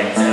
get